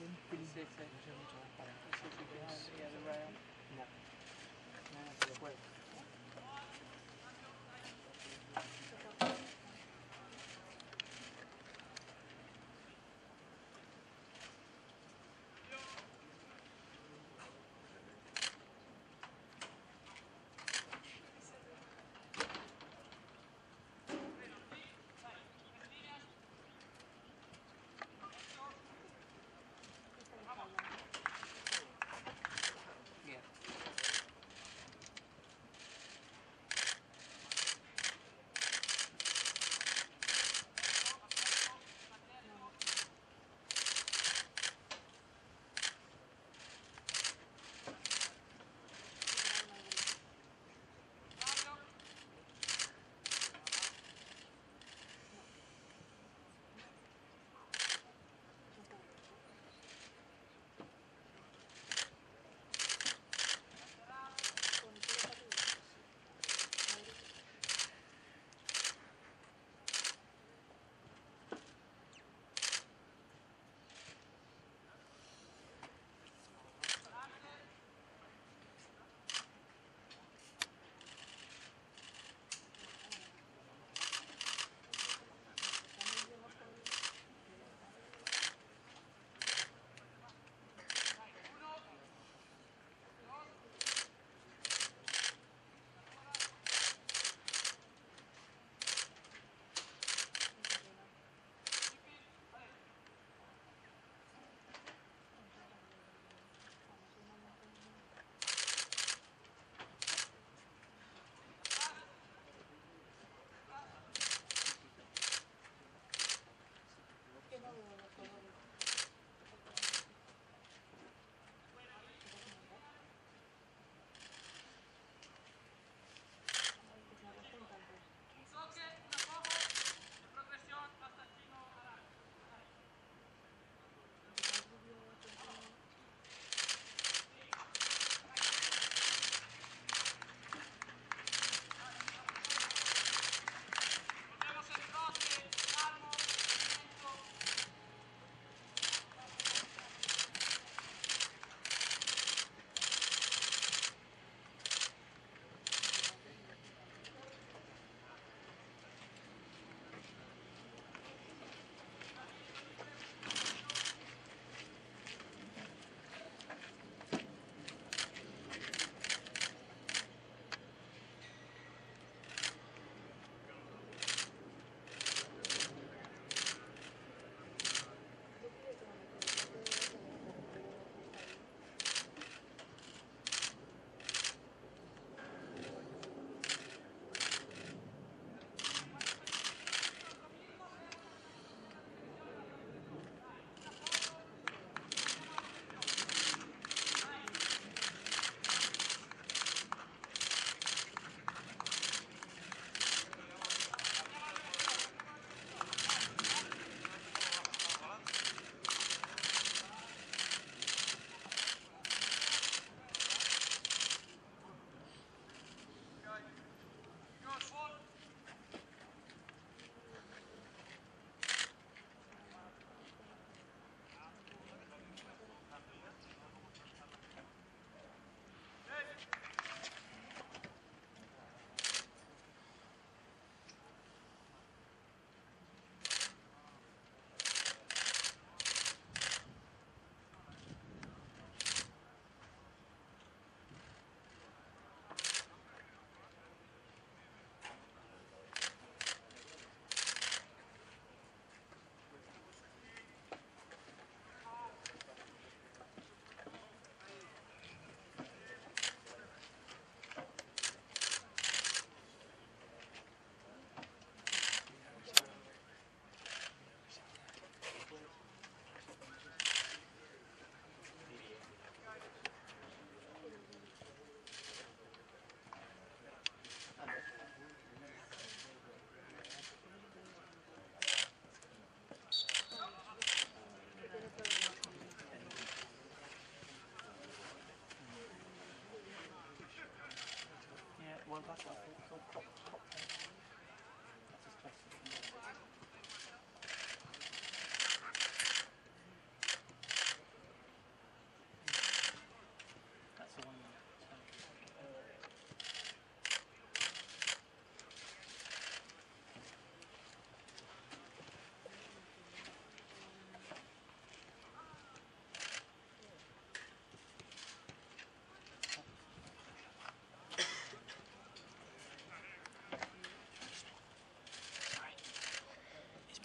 siempre. Sí, sí. No mucho más para. No, No. No.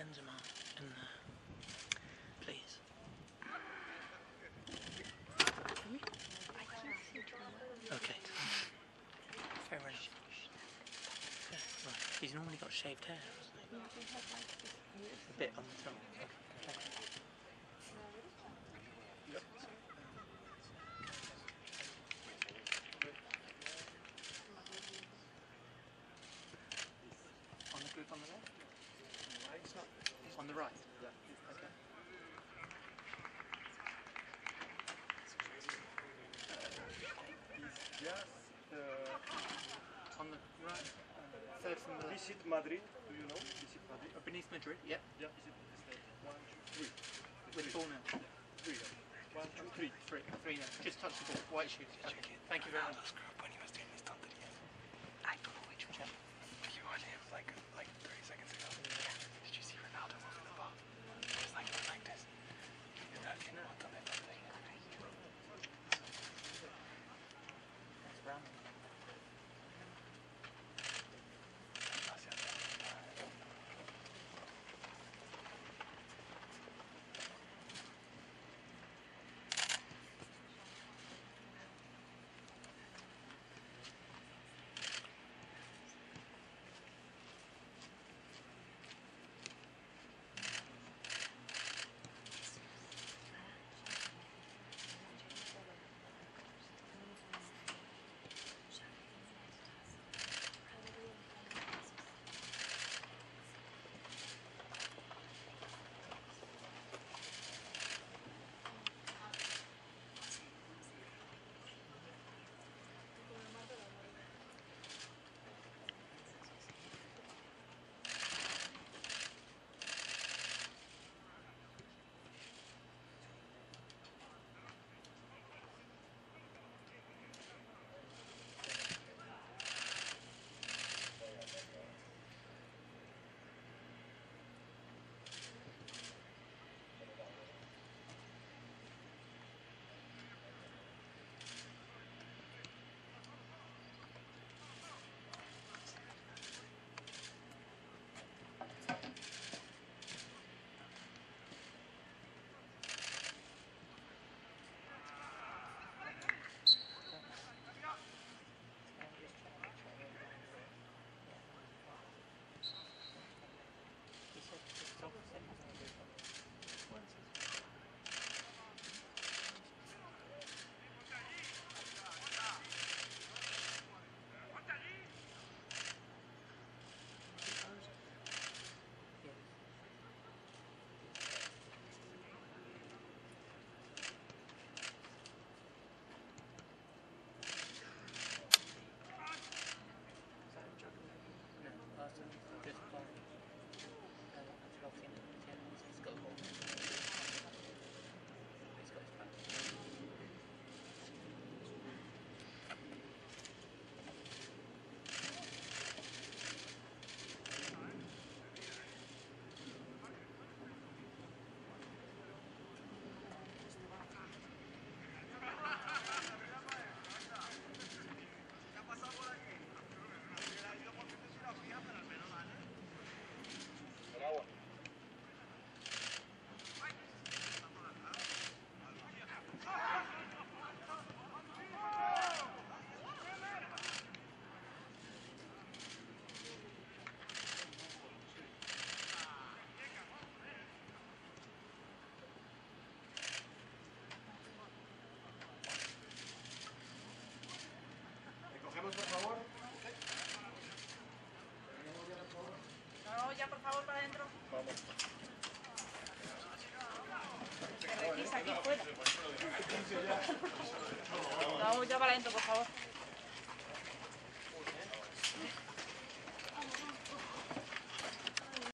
Benzema in there, please. Okay. Fair enough. Right. He's normally got shaved hair, hasn't he? A bit on the top. Okay. is it Madrid? Do you know? Is it Madrid? Uh, beneath Madrid. Yeah, is it is one, two, three? With Yeah. One, two, three. Three, three now. Just touch the ball. White shoes. Thank you very much.